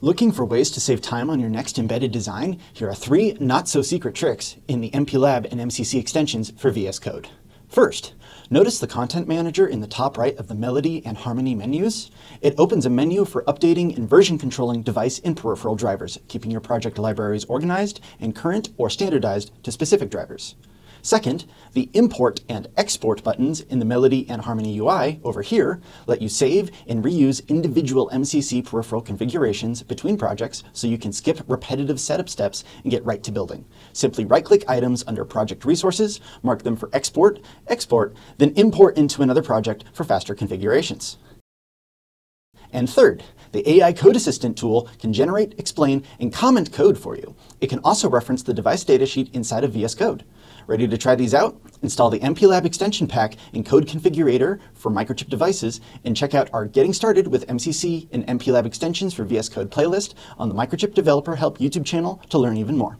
Looking for ways to save time on your next embedded design? Here are three not-so-secret tricks in the MPLAB and MCC extensions for VS Code. First, notice the Content Manager in the top right of the Melody and Harmony menus. It opens a menu for updating and version controlling device and peripheral drivers, keeping your project libraries organized and current or standardized to specific drivers. Second, the import and export buttons in the Melody and Harmony UI over here let you save and reuse individual MCC peripheral configurations between projects so you can skip repetitive setup steps and get right to building. Simply right-click items under Project Resources, mark them for export, export, then import into another project for faster configurations. And third, the AI Code Assistant tool can generate, explain, and comment code for you. It can also reference the device datasheet inside of VS Code. Ready to try these out? Install the MPLAB extension pack and code configurator for microchip devices, and check out our Getting Started with MCC and MPLAB extensions for VS Code playlist on the Microchip Developer Help YouTube channel to learn even more.